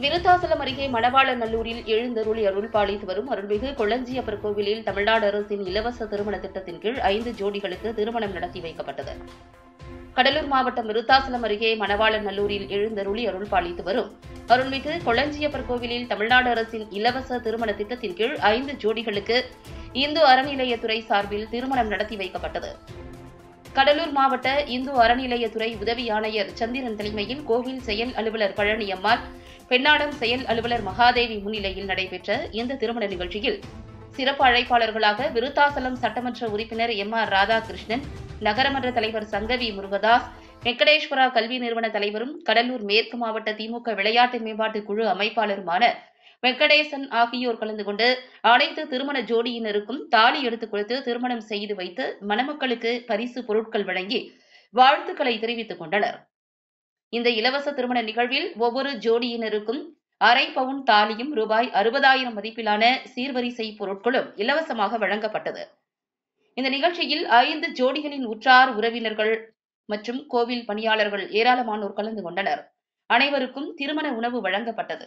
விருத்தாசலம் அருகே மணவாளநல்லூரில் எழுந்தருளி அருள் பாலித்து வரும் அருள்மிகு கொளஞ்சியப்பர் கோவிலில் தமிழ்நாடு அரசின் இலவச திருமண திட்டத்தின் கீழ் ஐந்து ஜோடிகளுக்கு திருமணம் நடத்தி வைக்கப்பட்டது. கடலூர் மாவட்டம் விருத்தாசலம் அருகே மணவாளநல்லூரில் எழுந்தருளி அருள் பாலித்து வரும் அருள்மிகு கொளஞ்சியப்பர் கோவிலில் தமிழ்நாடு அரசின் இலவச திருமண திட்டத்தின் கீழ் ஐந்து ஜோடிகளுக்கு இந்து அறநிலையத்துறை சார்பில் திருமணம் நடத்தி வைக்கப்பட்டது. கடலூர் மாவட்ட இந்து அறநிலையத்துறை உதவி ஆணையர் சந்திரன் தலைமையில் கோவில் செயல் அலுவலர் பழனியம்மாள் பெண்ணாடம் செயல் அலுவலர் மகாதேவி முன்னிலையில் நடைபெற்ற இந்த திருமண நிகழ்ச்சியில் சிறப்பு அழைப்பாளர்களாக விருத்தாசலம் சட்டமன்ற உறுப்பினர் எம் ஆர் ராதாகிருஷ்ணன் நகரமன்ற தலைவர் சங்கவி முருகதாஸ் வெங்கடேஸ்வரா கல்வி நிறுவன தலைவரும் கடலூர் மேற்கு மாவட்ட திமுக விளையாட்டு மேம்பாட்டு குழு அமைப்பாளருமான வெங்கடேசன் ஆகியோர் கலந்து கொண்டு அனைத்து திருமண ஜோடியினருக்கும் தாலி எடுத்துக் கொடுத்து திருமணம் செய்து வைத்து மணமக்களுக்கு பரிசு பொருட்கள் வழங்கி வாழ்த்துக்களை தெரிவித்துக் கொண்டனர். இந்த இலவச திருமண நிகழ்வில் ஒவ்வொரு ஜோடியினருக்கும் அரை பவுன் தாலியும் ரூபாய் அறுபதாயிரம் மதிப்பிலான சீர்வரிசை பொருட்களும் இலவசமாக வழங்கப்பட்டது. இந்த நிகழ்ச்சியில் ஐந்து ஜோடிகளின் உற்றார் உறவினர்கள் மற்றும் கோவில் பணியாளர்கள் ஏராளமானோர் கலந்து கொண்டனர். அனைவருக்கும் திருமண உணவு வழங்கப்பட்டது.